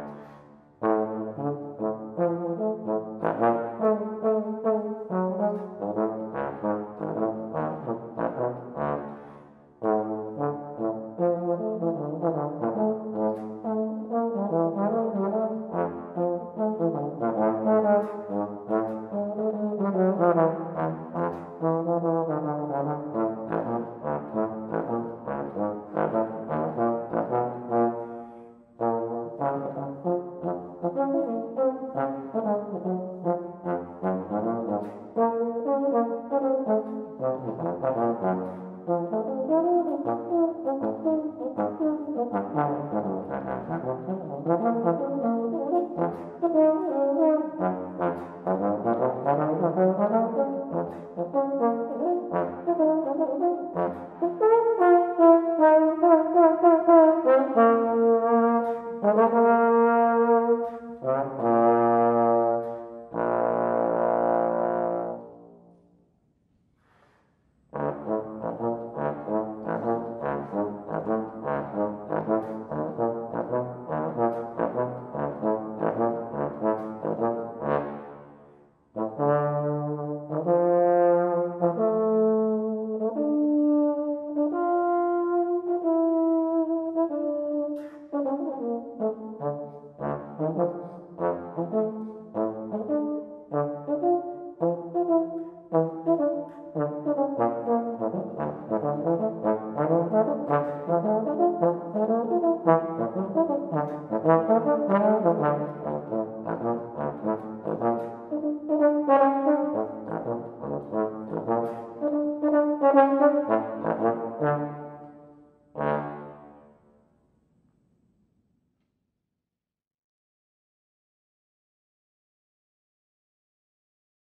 tomorrow. tomorrow. Thank you.